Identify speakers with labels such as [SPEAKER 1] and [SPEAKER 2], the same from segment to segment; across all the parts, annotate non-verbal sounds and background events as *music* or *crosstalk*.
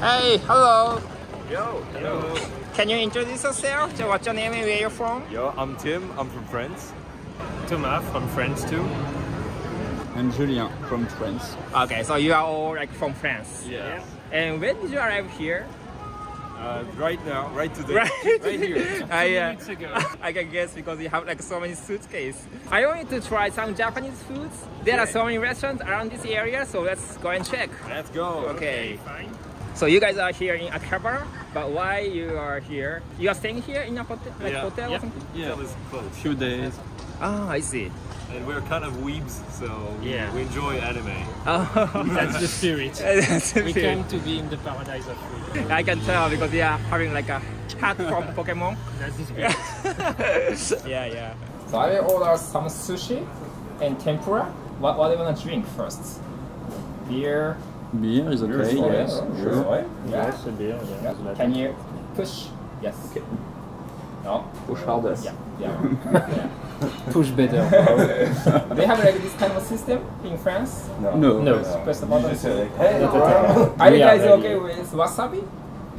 [SPEAKER 1] Hey, hello.
[SPEAKER 2] Yo, hello.
[SPEAKER 1] Can you introduce yourself? So What's your name and where you're from?
[SPEAKER 2] Yo, I'm Tim. I'm from France.
[SPEAKER 3] Thomas from France too.
[SPEAKER 4] And Julien from France.
[SPEAKER 1] Okay, so you are all like from France.
[SPEAKER 2] Yeah.
[SPEAKER 1] And when did you arrive here?
[SPEAKER 2] Uh, right now, right today.
[SPEAKER 1] Right, *laughs*
[SPEAKER 2] Right here.
[SPEAKER 1] I, uh,
[SPEAKER 3] minutes ago. *laughs*
[SPEAKER 1] I can guess because you have like so many suitcases. I wanted to try some Japanese foods. There are so many restaurants around this area, so let's go and check.
[SPEAKER 2] Let's go.
[SPEAKER 1] Okay.
[SPEAKER 3] Fine.
[SPEAKER 1] So you guys are here in Akihabara, but why you are here? You are staying here in a hotel, like
[SPEAKER 2] Yeah.
[SPEAKER 1] hotel or
[SPEAKER 3] Yeah.
[SPEAKER 1] something?
[SPEAKER 2] Yeah, let's close.
[SPEAKER 4] Few days.
[SPEAKER 1] Ah, I see.
[SPEAKER 2] And we're kind of weebs, so we-
[SPEAKER 3] Yeah.
[SPEAKER 2] we enjoy anime.
[SPEAKER 1] Oh, *laughs*
[SPEAKER 3] That's the spirit. *laughs*
[SPEAKER 1] That's
[SPEAKER 3] We
[SPEAKER 1] fair.
[SPEAKER 3] came to be in the paradise of food.
[SPEAKER 1] I can tell because they are having like a hat from *laughs* Pokemon.
[SPEAKER 3] That's the spirit.
[SPEAKER 1] yeah, yeah. So I will order some sushi and tempura. What, what do you want to drink first? Beer.
[SPEAKER 4] Beer is okay, yes. Sure.
[SPEAKER 1] Yeah.
[SPEAKER 3] Yes, a beer. Yeah.
[SPEAKER 1] yeah. Can you push? Yes. Okay. No.
[SPEAKER 4] Push hardest.
[SPEAKER 1] Yeah. Yeah. *laughs* yeah.
[SPEAKER 3] Push better. *laughs*
[SPEAKER 1] they have like this kind of system in France.
[SPEAKER 4] No.
[SPEAKER 3] No.
[SPEAKER 1] Press the button.
[SPEAKER 2] hey, *laughs*
[SPEAKER 1] Are you guys
[SPEAKER 3] ready.
[SPEAKER 1] okay with wasabi?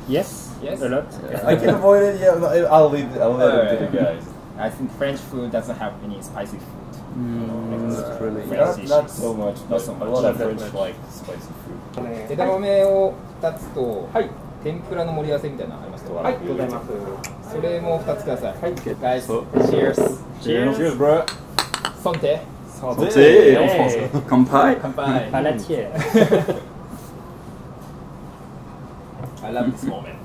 [SPEAKER 3] Yes.
[SPEAKER 1] Yes.
[SPEAKER 3] A lot.
[SPEAKER 5] I can avoid it. Yeah, no, I'll leave. I'll let it to the guys.
[SPEAKER 1] I think French food doesn't have any spicy food.
[SPEAKER 4] Mm, not really.
[SPEAKER 1] French
[SPEAKER 5] Not, not so much.
[SPEAKER 1] Not
[SPEAKER 5] But
[SPEAKER 1] so
[SPEAKER 5] a lot of French like spicy food.
[SPEAKER 1] 枝豆を2つと、はい、天ぷらの盛り合わせみたいなのありますかはい、ございます。それも2つください。はい、guys, cheers.
[SPEAKER 5] Cheers, bro.
[SPEAKER 1] Santé.
[SPEAKER 4] Santé en
[SPEAKER 3] Hey.
[SPEAKER 4] français. Kampai.
[SPEAKER 1] Kanpai.
[SPEAKER 3] À la tière.
[SPEAKER 1] I love this moment.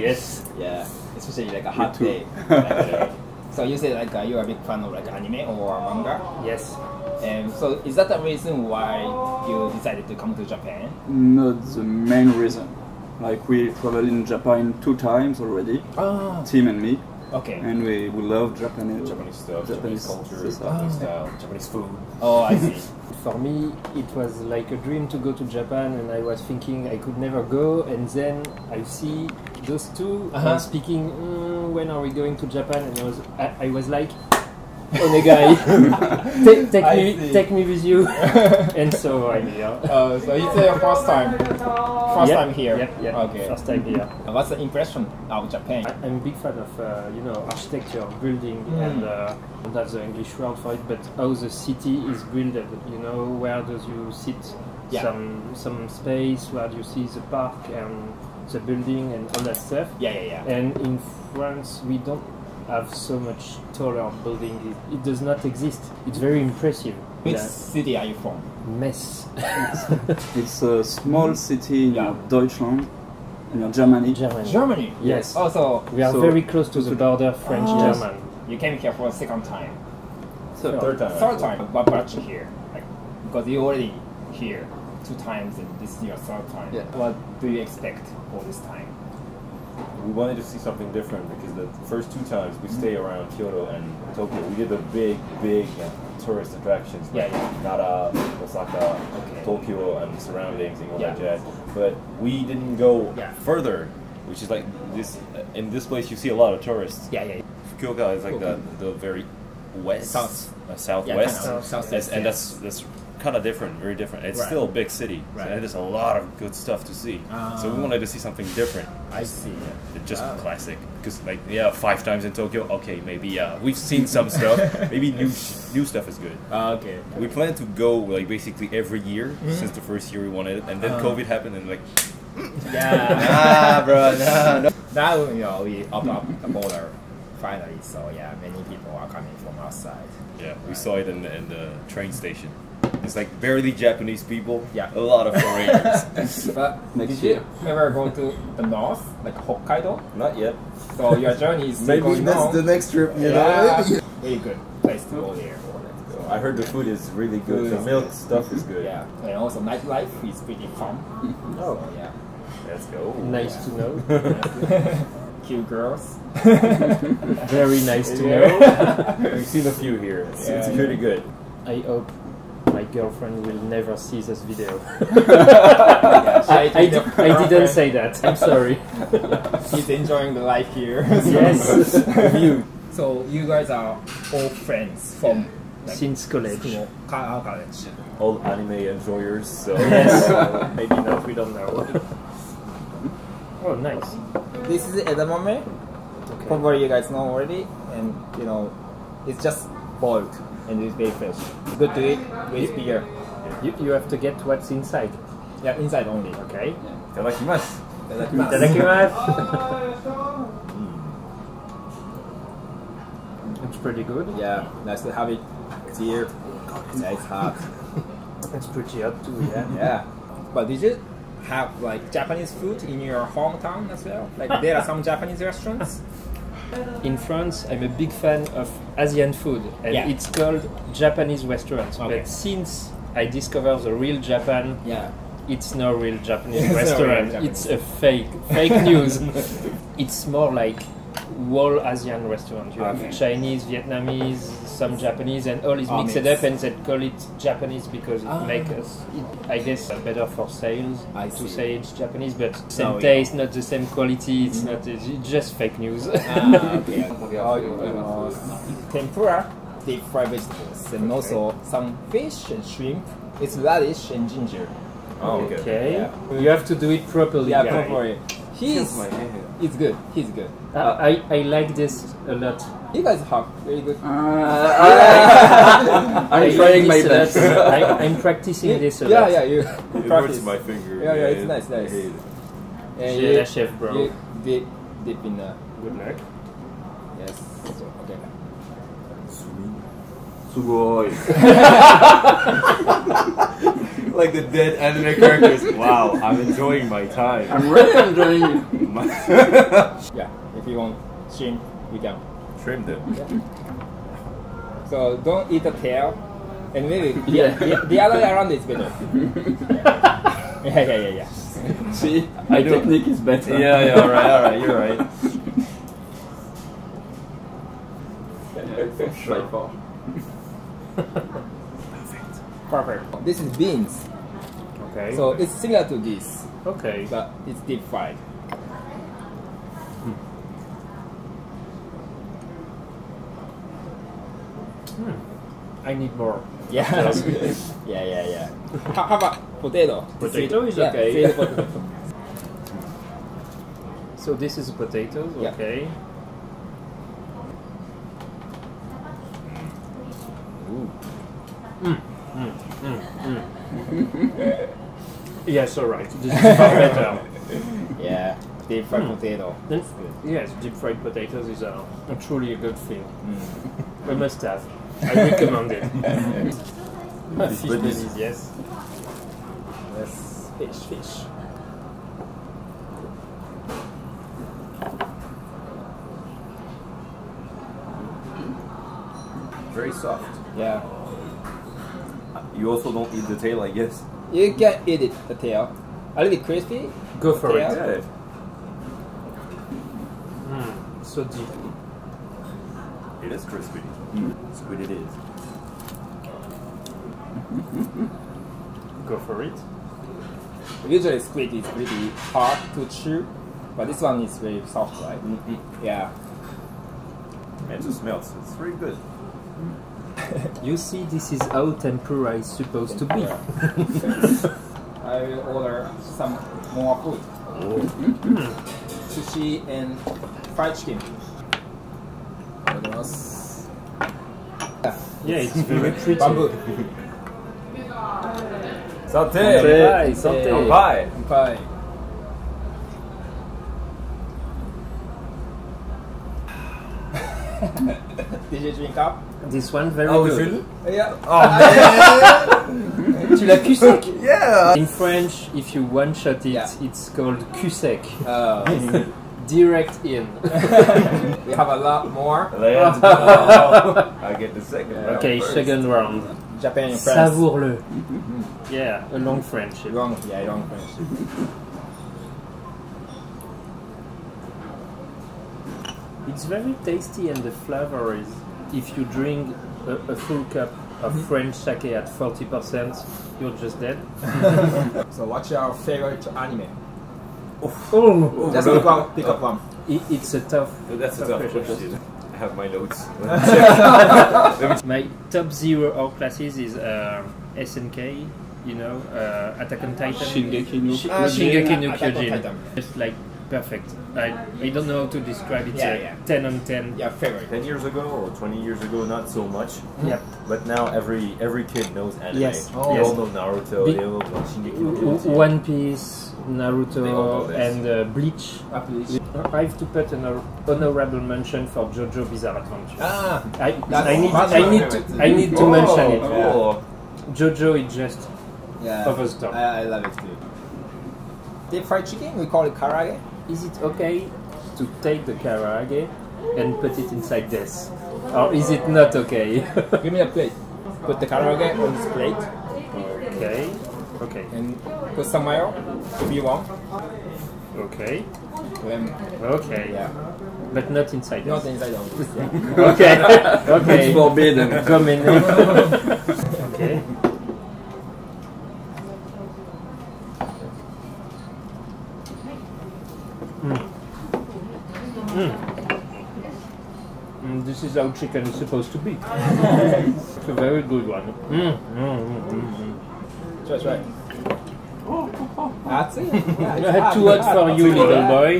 [SPEAKER 3] yes.
[SPEAKER 1] Yeah, especially like a hot day. Like, uh, so you say like uh, you're a big fan of like anime or manga.
[SPEAKER 3] Yes.
[SPEAKER 1] And so is that the reason why you decided to come to Japan?
[SPEAKER 4] Not the main reason. Like we traveled in Japan two times already,
[SPEAKER 1] Ah,
[SPEAKER 4] Tim and me,
[SPEAKER 1] okay.
[SPEAKER 4] and we, we love Japanese.
[SPEAKER 5] Japanese stuff,
[SPEAKER 4] Japanese
[SPEAKER 5] Japanese culture. Japanese style, Japanese food.
[SPEAKER 1] Oh, I see. *laughs*
[SPEAKER 3] For me, it was like a dream to go to Japan, and I was thinking I could never go. And then I see those 2
[SPEAKER 1] Uh-huh.
[SPEAKER 3] uh, speaking. Mm, when are we going to Japan? And I was, I, I was like, *laughs* Onegai, take, *laughs* take
[SPEAKER 1] I
[SPEAKER 3] me,
[SPEAKER 1] see.
[SPEAKER 3] take me with you. *laughs* and so I'm here.
[SPEAKER 1] Uh, so it's your first time. First
[SPEAKER 3] Yep,
[SPEAKER 1] time here.
[SPEAKER 3] Yep, yep.
[SPEAKER 1] Okay.
[SPEAKER 3] First time here.
[SPEAKER 1] What's the impression of Japan?
[SPEAKER 3] I- I'm a big fan of uh, you know architecture, building,
[SPEAKER 1] Mm.
[SPEAKER 3] and uh, I the English word for it, but how the city is built. You know, where does you sit?
[SPEAKER 1] Yeah.
[SPEAKER 3] Some some space. Where do you see the park and the building and all that stuff?
[SPEAKER 1] Yeah, yeah, yeah.
[SPEAKER 3] And in France, we don't have so much taller building. It, it does not exist. It's very impressive.
[SPEAKER 1] Which
[SPEAKER 3] Yeah.
[SPEAKER 1] city are you from?
[SPEAKER 3] mess? *laughs*
[SPEAKER 4] It's a small city in
[SPEAKER 1] Yeah.
[SPEAKER 4] Deutschland, in Germany.
[SPEAKER 3] Germany.
[SPEAKER 1] Germany.
[SPEAKER 3] Yes.
[SPEAKER 1] Also,
[SPEAKER 3] We are
[SPEAKER 4] So-
[SPEAKER 3] very close to the border, French
[SPEAKER 1] Ah.
[SPEAKER 3] German.
[SPEAKER 1] you came here for a second time.
[SPEAKER 4] So,
[SPEAKER 5] Third time.
[SPEAKER 1] Third time, but but you here, like, because you already here two times, and this is your third time.
[SPEAKER 4] Yeah.
[SPEAKER 1] What do you expect for this time?
[SPEAKER 5] We wanted to see something different because the first two times we stay around Kyoto and Tokyo. We did the big, big uh, tourist attractions like
[SPEAKER 1] Yeah, yeah.
[SPEAKER 5] Nara, Osaka,
[SPEAKER 1] Okay.
[SPEAKER 5] Tokyo, and surroundings and all
[SPEAKER 1] Yeah.
[SPEAKER 5] that. But we didn't go further, which is like this. In this place, you see a lot of tourists.
[SPEAKER 1] Yeah, yeah.
[SPEAKER 5] Fukuoka is like the, the very west,
[SPEAKER 1] South.
[SPEAKER 5] uh, southwest,
[SPEAKER 1] kind of southwest,
[SPEAKER 5] and that's that's kind of different, very different. It's
[SPEAKER 1] Right.
[SPEAKER 5] still a big city,
[SPEAKER 1] Right.
[SPEAKER 5] so there's a lot of good stuff to see. so we
[SPEAKER 1] Ah.
[SPEAKER 5] wanted to see something different.
[SPEAKER 1] I see.
[SPEAKER 5] It's just
[SPEAKER 1] Wow.
[SPEAKER 5] classic because like yeah, five times in Tokyo. Okay, maybe yeah, we've seen some stuff. *laughs* Maybe new new stuff is good.
[SPEAKER 1] Ah, okay.
[SPEAKER 5] We plan to go like basically every year since the first year we wanted it, and then
[SPEAKER 1] Ah.
[SPEAKER 5] COVID happened, and like
[SPEAKER 1] Yeah. *laughs*
[SPEAKER 5] ah, bro, no, no.
[SPEAKER 1] now you know we open up the border finally. So yeah, many people are coming from outside.
[SPEAKER 5] Yeah, we saw it in the, in the train station. It's like barely Japanese people.
[SPEAKER 1] Yeah.
[SPEAKER 5] a lot of foreigners. *laughs*
[SPEAKER 1] But
[SPEAKER 4] Next
[SPEAKER 1] did
[SPEAKER 4] year.
[SPEAKER 1] you ever go to the north, like Hokkaido?
[SPEAKER 5] Not yet.
[SPEAKER 1] So your journey is still going on.
[SPEAKER 5] next trip.
[SPEAKER 1] You yeah. *laughs* Know. Really good place to go there.
[SPEAKER 5] I heard the food is really good.
[SPEAKER 1] Food
[SPEAKER 5] The milk stuff is good.
[SPEAKER 1] Yeah, and also nightlife is pretty fun. *laughs*
[SPEAKER 5] Oh,
[SPEAKER 1] So yeah,
[SPEAKER 5] let's go.
[SPEAKER 3] Nice to know.
[SPEAKER 1] cute girls.
[SPEAKER 3] Very nice to know.
[SPEAKER 5] Yeah. We've seen a few here. It's,
[SPEAKER 1] Yeah,
[SPEAKER 5] it's
[SPEAKER 1] yeah.
[SPEAKER 5] pretty good.
[SPEAKER 3] I hope my girlfriend will never see this video.
[SPEAKER 1] Yeah,
[SPEAKER 3] I,
[SPEAKER 1] she-
[SPEAKER 3] I, di- I didn't say that. I'm sorry. *laughs*
[SPEAKER 1] She's enjoying the life here.
[SPEAKER 3] yes, *laughs*
[SPEAKER 1] you. So you guys are all friends from like,
[SPEAKER 3] since college.
[SPEAKER 1] school, college.
[SPEAKER 5] All anime enjoyers. So *laughs*
[SPEAKER 3] Yes, maybe not. We don't know. Oh, nice.
[SPEAKER 1] This is edamame.
[SPEAKER 3] Okay.
[SPEAKER 1] Probably you guys know already, and you know, it's just boiled and this very fresh. Good to eat with beer.
[SPEAKER 3] You, you have to get what's inside.
[SPEAKER 1] Yeah, inside only,
[SPEAKER 3] okay?
[SPEAKER 5] Itadakimasu.
[SPEAKER 3] Itadakimasu. *laughs* Hmm. It's pretty good.
[SPEAKER 1] Yeah, nice to have it it's here. Nice it's hot. *laughs*
[SPEAKER 3] it's pretty hot too, yeah. *laughs*
[SPEAKER 1] yeah. But did you have like Japanese food in your hometown as well? Like there are some Japanese restaurants?
[SPEAKER 3] In France, I'm a big fan of Asian food, and
[SPEAKER 1] Yeah.
[SPEAKER 3] it's called Japanese restaurants.
[SPEAKER 1] Okay.
[SPEAKER 3] But since I discovered the real Japan,
[SPEAKER 1] Yeah.
[SPEAKER 3] it's no real Japanese *laughs*
[SPEAKER 1] It's
[SPEAKER 3] restaurant.
[SPEAKER 1] real
[SPEAKER 3] It's a fake, fake *laughs* news. it's more like whole Asian restaurant. You
[SPEAKER 1] Okay.
[SPEAKER 3] have Chinese, Vietnamese, some Japanese, and all is
[SPEAKER 1] All
[SPEAKER 3] mixed
[SPEAKER 1] mixed.
[SPEAKER 3] up, and they call it Japanese because it
[SPEAKER 1] Ah.
[SPEAKER 3] makes us, I guess, uh, better for sales
[SPEAKER 1] I
[SPEAKER 3] to
[SPEAKER 1] see.
[SPEAKER 3] say it's Japanese, but same
[SPEAKER 1] No, yeah.
[SPEAKER 3] taste, not the same quality. It's not it's just fake news.
[SPEAKER 1] Ah, *laughs* *laughs* okay. Oh, tempura, deep fried vegetables, and also some fish and shrimp. It's radish and ginger.
[SPEAKER 5] Oh, okay.
[SPEAKER 3] okay,
[SPEAKER 1] Yeah.
[SPEAKER 3] you have to do it properly.
[SPEAKER 1] Yeah,
[SPEAKER 3] guy.
[SPEAKER 1] Go for it. He's, good. He's good.
[SPEAKER 3] Uh, I, I like this a lot.
[SPEAKER 1] You guys have very good.
[SPEAKER 4] Uh, *laughs* I,
[SPEAKER 3] I
[SPEAKER 4] I'm trying my best.
[SPEAKER 3] I, I'm practicing this a
[SPEAKER 1] Yeah,
[SPEAKER 3] lot.
[SPEAKER 1] yeah, you
[SPEAKER 5] It *laughs*
[SPEAKER 1] practice.
[SPEAKER 5] hurts my finger.
[SPEAKER 1] Yeah, yeah, it's nice, nice.
[SPEAKER 5] It.
[SPEAKER 1] And
[SPEAKER 3] Yeah, chef, bro.
[SPEAKER 1] You dip, dip in the
[SPEAKER 3] Good luck.
[SPEAKER 1] yes. So, okay.
[SPEAKER 4] Sugoi. *laughs*
[SPEAKER 5] like the dead anime characters. *laughs* Wow, I'm enjoying my time.
[SPEAKER 4] I'm really enjoying it. *laughs*
[SPEAKER 1] Yeah, if you want trim, you can.
[SPEAKER 5] Trim them.
[SPEAKER 1] So don't eat the tail, and maybe the,
[SPEAKER 3] Yeah.
[SPEAKER 1] the, the other way around is better. *laughs* yeah, yeah, yeah, yeah.
[SPEAKER 4] See, my technique is better.
[SPEAKER 5] Yeah, yeah, alright, alright, you're right.
[SPEAKER 4] Sure.
[SPEAKER 1] Perfect. This is beans.
[SPEAKER 3] Okay.
[SPEAKER 1] So it's similar to this,
[SPEAKER 3] okay.
[SPEAKER 1] but it's deep fried. Hmm.
[SPEAKER 3] I need more.
[SPEAKER 1] Yeah, *laughs* *laughs* yeah, yeah, yeah. How, how about potato?
[SPEAKER 3] Potato is okay.
[SPEAKER 1] potato. *laughs*
[SPEAKER 3] So this is potatoes.
[SPEAKER 1] Yeah.
[SPEAKER 3] Okay. *laughs* Yes, all right. This is far better.
[SPEAKER 1] yeah, deep fried
[SPEAKER 3] Mm.
[SPEAKER 1] potato.
[SPEAKER 3] Then-
[SPEAKER 1] It's good.
[SPEAKER 3] Yes, deep fried potatoes is a, a truly a good thing.
[SPEAKER 1] Mm.
[SPEAKER 3] A must have. I recommend it. *laughs* Fish
[SPEAKER 5] buddies.
[SPEAKER 3] bellies, yes.
[SPEAKER 1] Yes, fish, fish.
[SPEAKER 5] Very soft.
[SPEAKER 1] Yeah,
[SPEAKER 5] You also don't eat the tail, I guess.
[SPEAKER 1] you can eat it. The tail, a little bit crispy.
[SPEAKER 3] Go for
[SPEAKER 1] Yeah.
[SPEAKER 3] it.
[SPEAKER 5] Yeah.
[SPEAKER 3] Mm, so deep.
[SPEAKER 5] It is crispy. Squid it is.
[SPEAKER 3] Go for it.
[SPEAKER 1] Usually squid is pretty hard to chew, but this one is very soft, right? Yeah.
[SPEAKER 5] It just melts. It's very good. *laughs*
[SPEAKER 3] you see, this is how tempura is supposed to be. *laughs*
[SPEAKER 1] I will order some more food. Oh. Sushi and fried chicken.
[SPEAKER 3] Yeah, it's very *laughs* pretty.
[SPEAKER 1] Bamboo.
[SPEAKER 5] Santé!
[SPEAKER 3] Santé!
[SPEAKER 5] Bye!
[SPEAKER 1] Bye! Did you drink up?
[SPEAKER 3] This one very
[SPEAKER 5] Oh,
[SPEAKER 3] good.
[SPEAKER 5] really?
[SPEAKER 1] Yeah.
[SPEAKER 5] Oh, *laughs* *laughs*
[SPEAKER 1] tu l'as cul sec?
[SPEAKER 5] Yeah!
[SPEAKER 3] In French, if you one shot it,
[SPEAKER 1] Yeah.
[SPEAKER 3] it's called cul sec.
[SPEAKER 1] Uh, *laughs*
[SPEAKER 3] Direct in.
[SPEAKER 1] we have a lot more.
[SPEAKER 5] Land. Oh, I get the second round
[SPEAKER 3] okay,
[SPEAKER 5] first.
[SPEAKER 3] second round.
[SPEAKER 1] Japan and France.
[SPEAKER 3] Savoure-le. Yeah, a long friendship.
[SPEAKER 1] Long, yeah, long French.
[SPEAKER 3] It's very tasty and the flavor is. If you drink a, a full cup of French sake at 40%, you're just dead. *laughs*
[SPEAKER 1] So, what's your favorite anime?
[SPEAKER 3] Oh,
[SPEAKER 1] Just pick one. Pick up one.
[SPEAKER 3] it, it's a tough.
[SPEAKER 5] That's a
[SPEAKER 3] tough
[SPEAKER 5] tough
[SPEAKER 3] question.
[SPEAKER 5] question. I have my notes. *laughs* *laughs*
[SPEAKER 3] My top zero all classes is uh, SNK, you know, uh, Attack on Titan.
[SPEAKER 4] Shingeki no
[SPEAKER 3] Shi-
[SPEAKER 1] Ah,
[SPEAKER 3] Shingeki no
[SPEAKER 1] Attack on
[SPEAKER 3] Kyojin.
[SPEAKER 1] Titan.
[SPEAKER 3] Just like perfect. I, I don't know how to describe it.
[SPEAKER 1] Yeah,
[SPEAKER 3] uh,
[SPEAKER 1] yeah.
[SPEAKER 3] 10 on 10.
[SPEAKER 1] Yeah, favorite.
[SPEAKER 5] 10 years ago or 20 years ago, not so much.
[SPEAKER 3] Yep.
[SPEAKER 5] But now every every kid knows anime.
[SPEAKER 3] Yes.
[SPEAKER 5] They
[SPEAKER 1] Oh.
[SPEAKER 5] all know Naruto,
[SPEAKER 3] Be-
[SPEAKER 5] they all know Shingeki no
[SPEAKER 3] W-
[SPEAKER 5] Kyojin.
[SPEAKER 3] One Piece,
[SPEAKER 5] They all know
[SPEAKER 3] Naruto, and uh, Bleach.
[SPEAKER 1] Ah, please.
[SPEAKER 3] I have to put an honor- honorable mention for JoJo Bizarre Adventure.
[SPEAKER 1] Ah,
[SPEAKER 3] I, I need I need to. I need to
[SPEAKER 1] Oh,
[SPEAKER 3] mention it.
[SPEAKER 5] Cool.
[SPEAKER 3] JoJo is just
[SPEAKER 1] yeah.
[SPEAKER 3] Over the top.
[SPEAKER 1] I, I love it too. Deep fried chicken, we call it karage.
[SPEAKER 3] Is it okay to take the karage and put it inside this? Or is it not okay? *laughs*
[SPEAKER 1] Give me a plate. Put the karage on this plate
[SPEAKER 3] okay. Okay.
[SPEAKER 1] and put some mayo if you want.
[SPEAKER 3] Okay.
[SPEAKER 1] Then,
[SPEAKER 3] Okay.
[SPEAKER 1] yeah,
[SPEAKER 3] But not inside
[SPEAKER 1] not
[SPEAKER 3] this.
[SPEAKER 1] inside of this. Yeah.
[SPEAKER 3] Okay. *laughs* okay.
[SPEAKER 4] It's forbidden.
[SPEAKER 3] Come in. *laughs* okay. Mm. Mm, this is how chicken is supposed to be. *laughs* it's a very good one. Mm, mm, mm, mm, mm.
[SPEAKER 1] Try, try. *laughs* That's it. Yeah, it's
[SPEAKER 3] Uh, Too hot for you, little boy.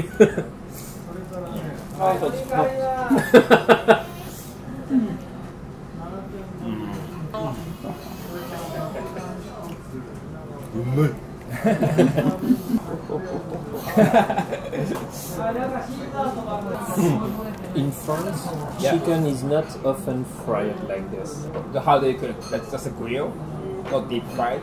[SPEAKER 3] In France,
[SPEAKER 1] Yeah.
[SPEAKER 3] chicken is not often fried like this.
[SPEAKER 1] The- How do you cook? it? That's just a grill, not deep fried.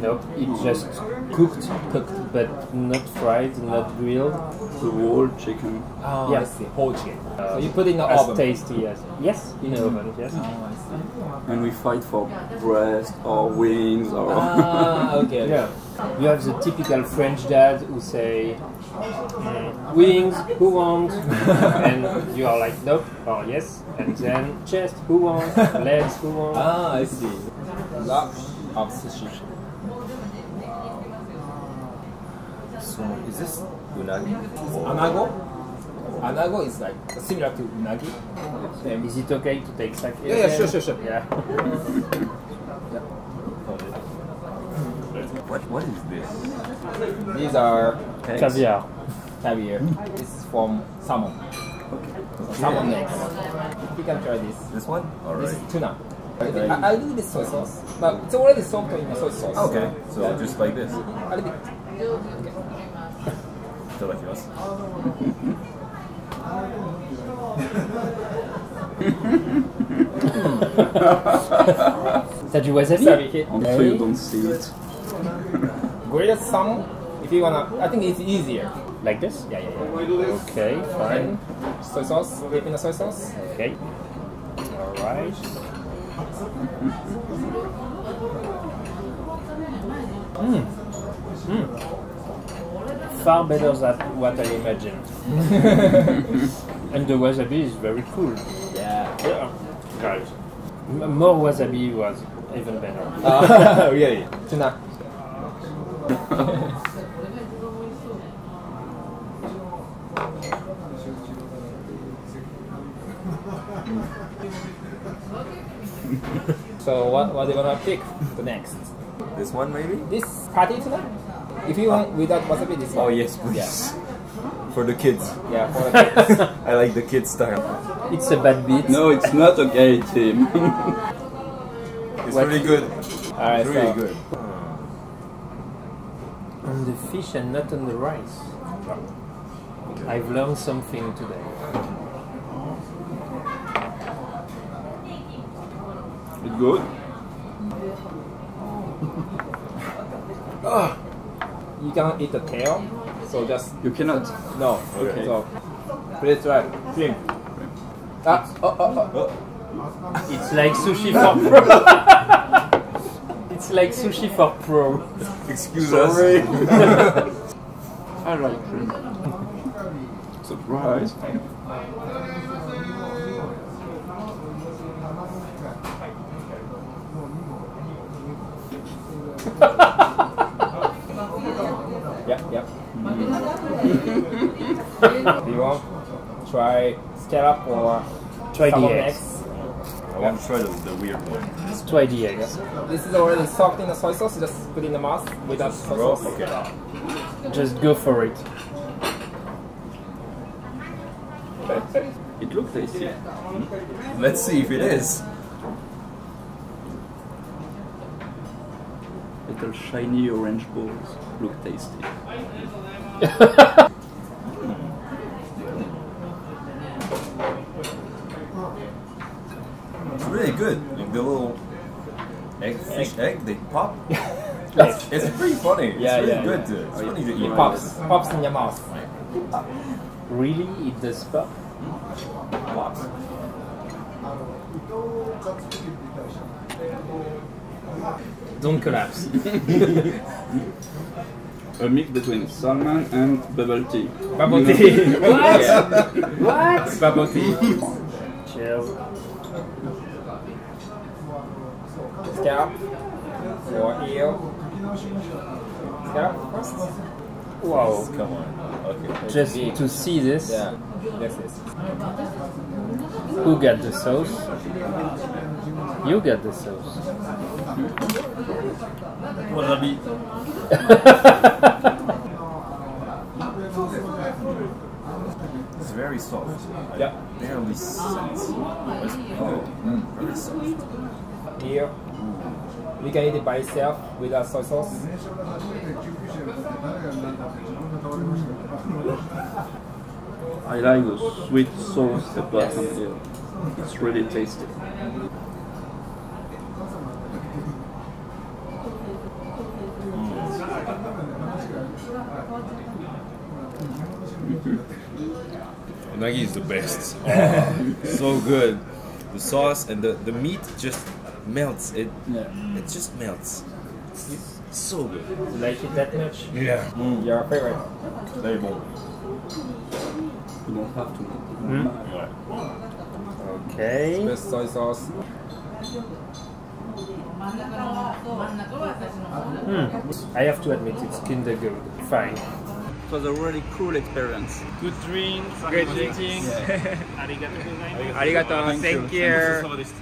[SPEAKER 3] Nope, it's just cooked, cooked, but not fried, not grilled.
[SPEAKER 4] The whole chicken.
[SPEAKER 1] Oh,
[SPEAKER 3] Yeah.
[SPEAKER 1] I see. Whole chicken. so you put it in the
[SPEAKER 3] as
[SPEAKER 1] oven.
[SPEAKER 3] tasty as yes, in the oven, yes.
[SPEAKER 1] Oh, I see.
[SPEAKER 4] And we fight for breast or wings or.
[SPEAKER 1] Ah, *laughs* okay. okay.
[SPEAKER 3] Yeah, you have the typical French dad who say mm, wings, who wants? *laughs* and you are like nope or yes, and then chest, who wants? *laughs* legs, who wants?
[SPEAKER 1] Ah, I see. Love of sushi.
[SPEAKER 5] So is this unagi?
[SPEAKER 1] Anago. Anago is like similar to unagi. Um,
[SPEAKER 3] Is it okay to take sake?
[SPEAKER 1] Yeah, yeah, sure, sure, sure.
[SPEAKER 3] Yeah. *laughs*
[SPEAKER 5] What what is this?
[SPEAKER 1] these are
[SPEAKER 5] Eggs?
[SPEAKER 3] Caviar.
[SPEAKER 1] caviar. This is from salmon. So salmon eggs. You can try this.
[SPEAKER 5] This one? Alright.
[SPEAKER 1] This is tuna. I, I'll do this soy sauce, but it's already soaked in the soy sauce.
[SPEAKER 5] Okay, so just like this.
[SPEAKER 1] A little bit.
[SPEAKER 5] Itadakimasu.
[SPEAKER 3] T'as du wasabi?
[SPEAKER 1] Wasabi.
[SPEAKER 4] Also, you don't see it.
[SPEAKER 1] Grilled salmon. If you wanna, I think it's easier.
[SPEAKER 3] Like this?
[SPEAKER 1] Yeah, yeah, yeah.
[SPEAKER 3] Okay, fine.
[SPEAKER 1] Soy sauce. Dip in the soy sauce.
[SPEAKER 3] Okay. Alright. Mm. Mm. Far better than what I imagined. *laughs* and the wasabi is very cool.
[SPEAKER 1] Yeah.
[SPEAKER 3] Yeah. Guys. M- more wasabi was even better. *laughs*
[SPEAKER 1] Uh, really? Tuna. *laughs* so what what do you wanna pick the next?
[SPEAKER 5] This one maybe?
[SPEAKER 1] This party tuna? If you want without wasabi, this one.
[SPEAKER 5] Oh yes, please. For the kids.
[SPEAKER 1] Yeah, for the *laughs* kids.
[SPEAKER 5] I like the kids style.
[SPEAKER 3] It's a bad beat.
[SPEAKER 4] No, it's not okay, Tim. *laughs*
[SPEAKER 5] It's
[SPEAKER 3] What?
[SPEAKER 5] really good.
[SPEAKER 1] Alright,
[SPEAKER 5] It's really
[SPEAKER 1] so
[SPEAKER 5] good.
[SPEAKER 3] On the fish and not on the rice. I've learned something today.
[SPEAKER 4] It's good. *laughs* Ah!
[SPEAKER 1] You cannot eat the tail, so just
[SPEAKER 4] You cannot.
[SPEAKER 1] no.
[SPEAKER 4] Okay.
[SPEAKER 1] So please try. Trim. Ah, oh, oh, oh.
[SPEAKER 3] It's like sushi *laughs* for pro. *laughs* it's like sushi for pro.
[SPEAKER 5] Excuse
[SPEAKER 4] Sorry.
[SPEAKER 5] us.
[SPEAKER 4] I like shrimp. Surprise. *laughs*
[SPEAKER 1] Do *laughs* you want try try up or
[SPEAKER 3] try the eggs?
[SPEAKER 5] I want to try the, the weird one.
[SPEAKER 3] Let's try the eggs.
[SPEAKER 1] This is already soaked in the soy sauce, just put in the mask without soy sauce.
[SPEAKER 5] Okay.
[SPEAKER 3] Just go for it.
[SPEAKER 4] It looks tasty. Hmm?
[SPEAKER 5] Let's see if it is.
[SPEAKER 4] Little shiny orange balls look tasty. *laughs*
[SPEAKER 5] It's really good. Like the little egg, fish egg, they pop. *laughs*
[SPEAKER 1] Yes.
[SPEAKER 5] It's pretty funny. It's
[SPEAKER 1] Yeah,
[SPEAKER 5] really
[SPEAKER 1] yeah,
[SPEAKER 5] good
[SPEAKER 1] yeah.
[SPEAKER 5] to. It's funny to
[SPEAKER 1] It
[SPEAKER 5] eat.
[SPEAKER 1] pops, pops in your mouth. *laughs*
[SPEAKER 3] Really, it does pop. Hmm?
[SPEAKER 5] Pops.
[SPEAKER 1] Don't collapse. *laughs*
[SPEAKER 4] A mix between salmon and bubble tea.
[SPEAKER 1] Bubble
[SPEAKER 4] You
[SPEAKER 1] tea. *laughs* what?
[SPEAKER 3] What?
[SPEAKER 1] Bubble tea.
[SPEAKER 3] Cheers.
[SPEAKER 1] Scalp or eel. Scalp first.
[SPEAKER 3] Wow.
[SPEAKER 5] Come on. Okay.
[SPEAKER 3] Just to see this,
[SPEAKER 1] Yeah. This is.
[SPEAKER 3] who got the sauce? You got the sauce.
[SPEAKER 5] Wasabi. *laughs* It's very soft.
[SPEAKER 1] Yeah.
[SPEAKER 5] barely sense. It's good. Mm, very soft.
[SPEAKER 1] Eel. We can eat it by itself without soy sauce.
[SPEAKER 4] I like the sweet sauce apart
[SPEAKER 1] Yes.
[SPEAKER 4] from here. It's really tasty.
[SPEAKER 5] Unagi is the best. *laughs* so good. The sauce and the, the meat just melts. It
[SPEAKER 4] Yeah.
[SPEAKER 5] it just melts. It's So good.
[SPEAKER 3] You like it that much?
[SPEAKER 5] Yeah.
[SPEAKER 1] Your favorite.
[SPEAKER 5] Very bon.
[SPEAKER 4] You don't have to.
[SPEAKER 3] Okay.
[SPEAKER 1] Best soy sauce.
[SPEAKER 3] Hmm. I have to admit, it's kinda good. Fine.
[SPEAKER 4] It was a really cool experience.
[SPEAKER 6] Good drinks, great eating. *laughs* Arigato.
[SPEAKER 1] Arigato. Thank you.
[SPEAKER 5] Some of this